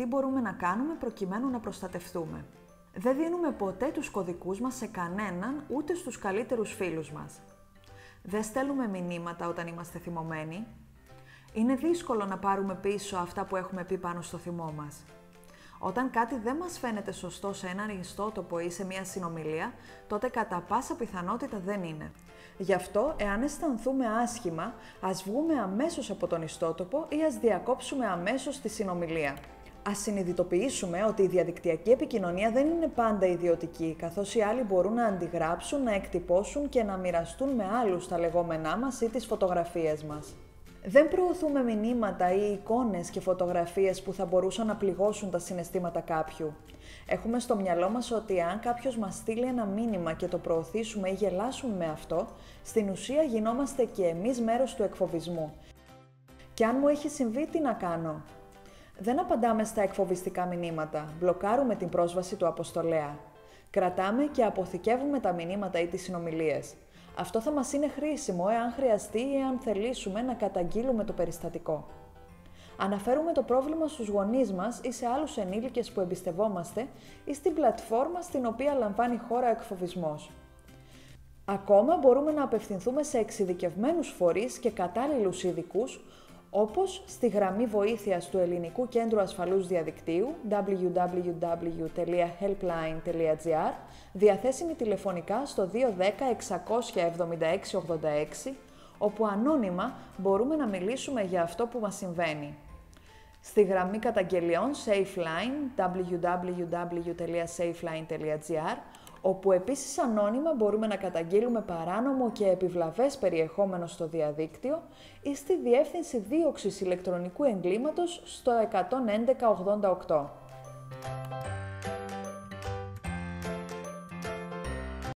τι μπορούμε να κάνουμε προκειμένου να προστατευτούμε. Δεν δίνουμε ποτέ τους κωδικούς μας σε κανέναν, ούτε στους καλύτερους φίλους μας. Δεν στέλνουμε μηνύματα όταν είμαστε θυμωμένοι. Είναι δύσκολο να πάρουμε πίσω αυτά που έχουμε πει πάνω στο θυμό μας. Όταν κάτι δεν μας φαίνεται σωστό σε έναν ιστότοπο ή σε μια συνομιλία, τότε κατά πάσα πιθανότητα δεν είναι. Γι' αυτό, εάν αισθανθούμε άσχημα, ας βγούμε αμέσως από τον ιστότοπο ή ας διακόψουμε αμέσως τη συνομιλία. Ας συνειδητοποιήσουμε ότι η διαδικτυακή επικοινωνία δεν είναι πάντα ιδιωτική, καθώς οι άλλοι μπορούν να αντιγράψουν, να εκτυπώσουν και να μοιραστούν με άλλους τα λεγόμενά μας ή τις φωτογραφίες μας. Δεν προωθούμε μηνύματα ή εικόνες και φωτογραφίες που θα μπορούσαν να πληγώσουν τα συναισθήματα κάποιου. Έχουμε στο μυαλό μας ότι αν κάποιος μας στείλει ένα μήνυμα και το προωθήσουμε ή γελάσουμε με αυτό, στην ουσία γινόμαστε και εμείς μέρος του εκφοβισμού. Και αν μου έχει συμβεί, τι να κάνω; Δεν απαντάμε στα εκφοβιστικά μηνύματα, μπλοκάρουμε την πρόσβαση του αποστολέα. Κρατάμε και αποθηκεύουμε τα μηνύματα ή τις συνομιλίες. Αυτό θα μας είναι χρήσιμο εάν χρειαστεί ή εάν θελήσουμε να καταγγείλουμε το περιστατικό. Αναφέρουμε το πρόβλημα στους γονείς μας ή σε άλλους ενήλικες που εμπιστευόμαστε ή στην πλατφόρμα στην οποία λαμβάνει χώρα ο εκφοβισμός. Ακόμα μπορούμε να απευθυνθούμε σε εξειδικευμένους φορείς και κατάλληλους ειδικούς, όπως στη γραμμή βοήθειας του Ελληνικού Κέντρου Ασφαλούς Διαδικτύου www.helpline.gr διαθέσιμη τηλεφωνικά στο 210 676 86 όπου ανώνυμα μπορούμε να μιλήσουμε για αυτό που μας συμβαίνει. Στη γραμμή καταγγελιών SafeLine www.safeline.gr όπου επίσης ανώνυμα μπορούμε να καταγγείλουμε παράνομο και επιβλαβές περιεχόμενο στο διαδίκτυο ή στη Διεύθυνση Δίωξης Ηλεκτρονικού Εγκλήματος στο 11188.